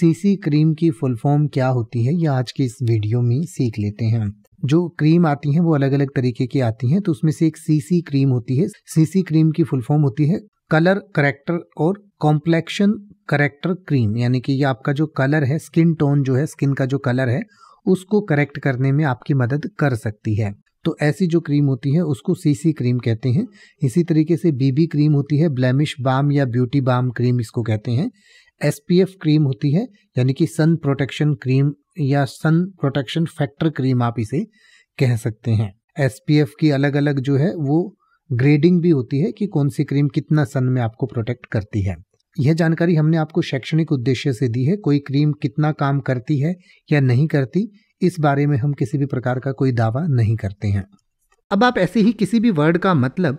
CC cream की full form क्या होती है यह आज के इस वीडियो में सीख लेते हैं जो क्रीम आती हैं, वो अलग अलग तरीके की आती हैं तो उसमें से एक सीसी क्रीम होती है। सीसी क्रीम की फुल फॉर्म होती है कलर करेक्टर और कॉम्प्लेक्शन करेक्टर क्रीम यानी कि ये आपका जो कलर है स्किन टोन जो है स्किन का जो कलर है, उसको करेक्ट करने में आपकी मदद कर सकती है। तो ऐसी जो क्रीम होती है, उसको सीसी क्रीम कहते हैं। इसी तरीके से बीबी क्रीम होती है ब्लैमिश बाम या ब्यूटी बाम क्रीम इसको कहते हैं। एसपीएफ क्रीम होती है, यानी कि सन प्रोटेक्शन क्रीम या सन प्रोटेक्शन फैक्टर क्रीम आप इसे कह सकते हैं। एसपीएफ की अलग अलग जो है, वो ग्रेडिंग भी होती है कि कौन सी क्रीम कितना सन में आपको प्रोटेक्ट करती है। यह जानकारी हमने आपको शैक्षणिक उद्देश्य से दी है, कोई क्रीम कितना काम करती है या नहीं करती, इस बारे में हम किसी भी प्रकार का कोई दावा नहीं करते हैं। अब आप ऐसे ही किसी भी वर्ड का मतलब